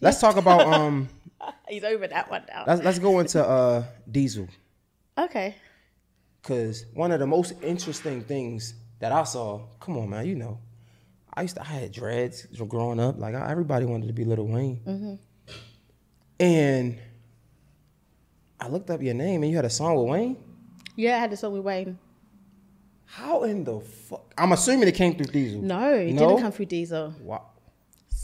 Let's talk about um. He's over that one now. Let's let's go into uh Diesel Okay. because one of the most interesting things that I saw. Come on, man. You know, I used to I had dreads growing up. Like I, everybody wanted to be Lil Wayne. Mm-hmm. And I looked up your name and you had a song with Wayne. Yeah, I had a song with Wayne. How in the fuck? I'm assuming it came through Diesel. No, it No? didn't come through Diesel. Wow.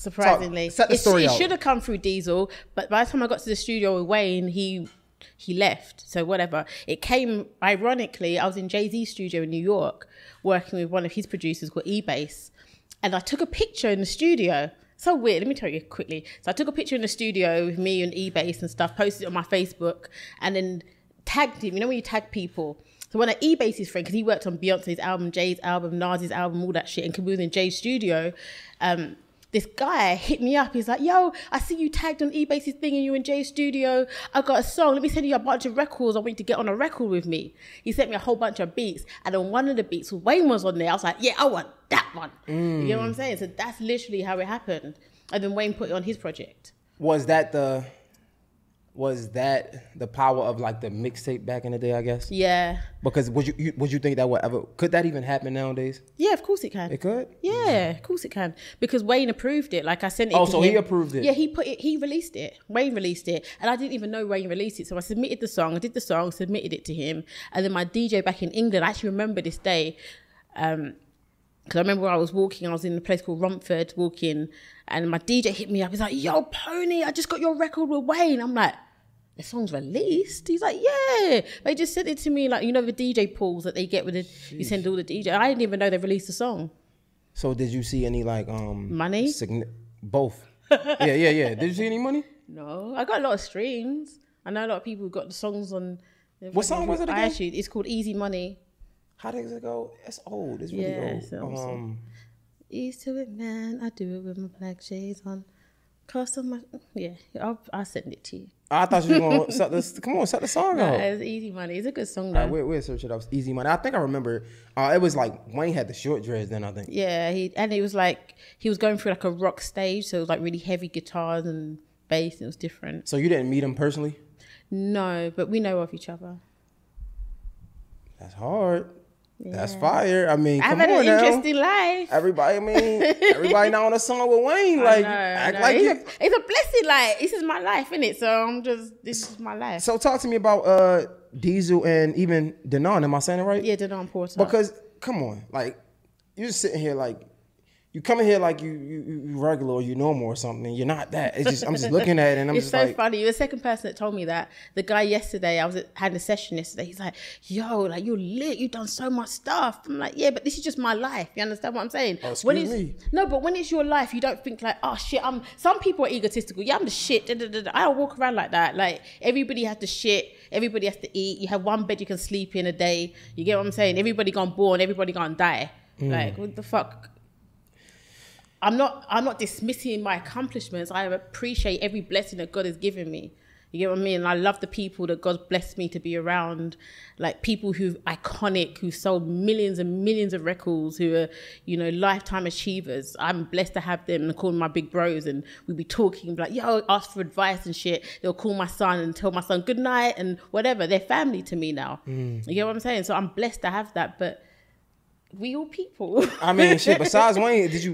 Surprisingly, Talk- set the It- story it, out. should have come through Diesel, but by the time I got to the studio with Wayne, he he left. So whatever. It came ironically. I was in Jay-Z's studio in New York, working with one of his producers called eBase, and I took a picture in the studio. So weird. Let me tell you quickly. So I took a picture in the studio with me and eBase and stuff, posted it on my Facebook, and then tagged him. You know when you tag people. So when I eBase his friend, because he worked on Beyonce's album, Jay's album, Nas's album, all that shit, and we was in Jay's studio, um, this guy hit me up. He's like, "Yo, I see you tagged on eBase's thing, and you in Jay's studio. I got a song. Let me send you a bunch of records. I want you to get on a record with me." He sent me a whole bunch of beats, and on one of the beats, Wayne was on there. I was like, "Yeah, I want that one." You mm. know what I'm saying? So that's literally how it happened. And then Wayne put it on his project. Was that the was that the power of like the mixtape back in the day? I guess Yeah, because would you, you would you think that would ever could that even happen nowadays? yeah, of course it can. It could. Yeah, of course it can because Wayne approved it. Like I sent it. Oh, so he approved it. Yeah, he put it. He released it. Wayne released it, and I didn't even know Wayne released it. So I submitted the song. I did the song, submitted it to him, and then my DJ back in England. I actually remember this day. Um, because I remember when I was walking, I was in a place called Romford walking, and my DJ hit me up. He's like, "Yo, Poni, I just got your record with Wayne." I'm like, "The song's released." He's like, "Yeah." They just sent it to me, like you know the DJ pools that they get with the you send all the DJ. I didn't even know they released the song. So did you see any like um Money? signi- both. yeah, yeah, yeah. Did you see any money? No, I got a lot of streams. I know a lot of people got the songs on. What song was it I again? actually, it's called Easy Money. How does it go? It's old. It's really Yeah, old. it's old. Um, Ease to it, man. I do it with my black shades on. Cost of my yeah. I'll I'll send it to you. I thought you were gonna set this. Come on, set the song No, out. it's Easy Money. It's a good song though. right, we'll, we'll search it up. Easy money. I think I remember. Uh, it was like Wayne had the short dreads then. I think. yeah, he and it was like he was going through like a rock stage, so it was like really heavy guitars and bass. And it was different. So you didn't meet him personally? No, but we know of each other. That's hard. That's fire. I mean, I've come had on an now. interesting life. Everybody, I mean, everybody now on a song with Wayne. Like, know, act like it's, you. a, it's a blessing. Like this is my life, isn't it? So I'm just this is my life. So talk to me about uh Diesel and even Denaun. Am I saying it right? yeah, Denaun Porter. Because come on, like you're sitting here like you come in here like you you, you you regular or you normal or something. You're not that. It's just I'm just looking at it and I'm it's just so like, funny. You're the second person that told me that. The guy yesterday, I was at, had a session yesterday. He's like, "Yo, like you're lit. You've done so much stuff." I'm like, "Yeah, but this is just my life. You understand what I'm saying?" Oh, excuse when it's, me. No, but when it's your life, you don't think like, "Oh shit." I'm. Some people are egotistical. Yeah, I'm the shit. da, da, da. I don't walk around like that. Like everybody has to shit. Everybody has to eat. You have one bed you can sleep in a day. You get what I'm saying? Everybody gone born. Everybody gonna die. Mm. Like what the fuck? I'm not I'm not dismissing my accomplishments. I appreciate every blessing that God has given me. You get what I mean? I love the people that God blessed me to be around, like people who iconic, who sold millions and millions of records, who are, you know, lifetime achievers. I'm blessed to have them and call my big bros and we'd be talking like, yo, ask for advice and shit. They'll call my son and tell my son good night and whatever. They're family to me now. Mm. You get what I'm saying? So I'm blessed to have that, but we all people. I mean, shit. Besides Wayne, did you